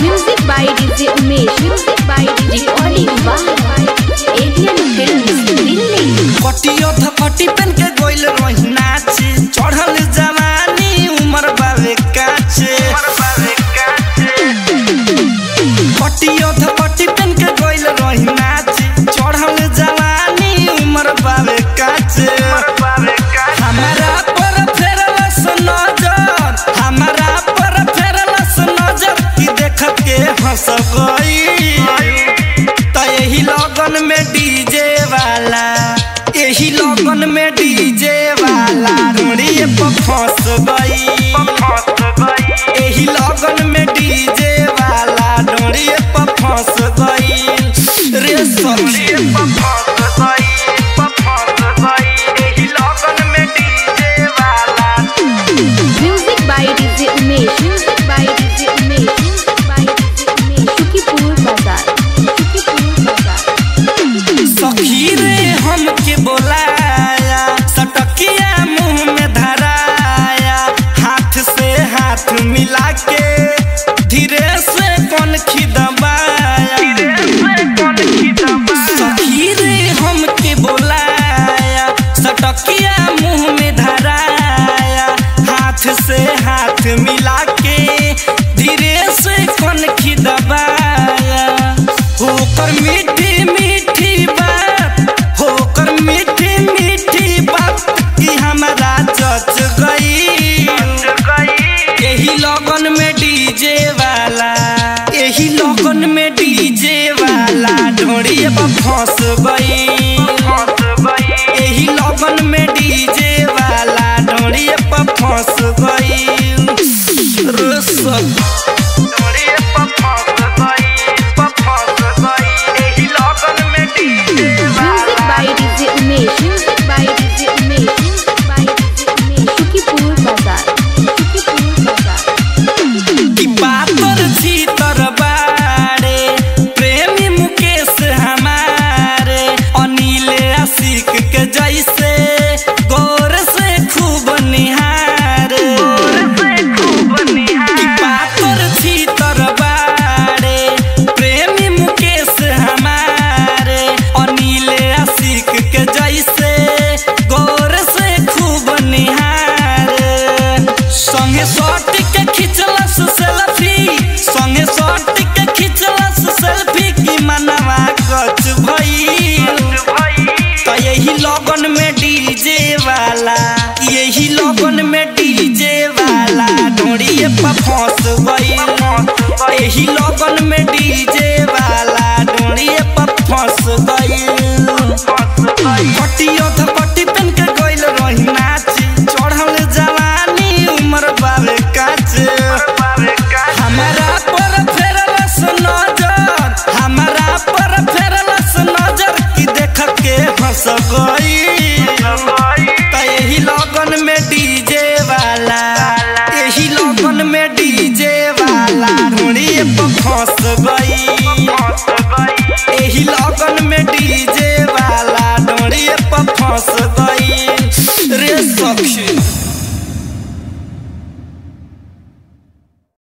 Music by DJ Umesh. Music by सकई त यही लगन में डीजे वाला, यही लगन में डीजे वाला। रोड़िए पर फंस गई यही लगन में डीजे वाला। डोड़िए फंस गई रे सखी। डीजे बा फंस गई यही लगन में डीजे वाला डोरिए पर फंस गई लगन में डीजे वाला डोरी पे फंस गई एही लगन में डीजे फंस गई। लगन में डीजे वाला डोरिए पर फंस गई। रे सखी।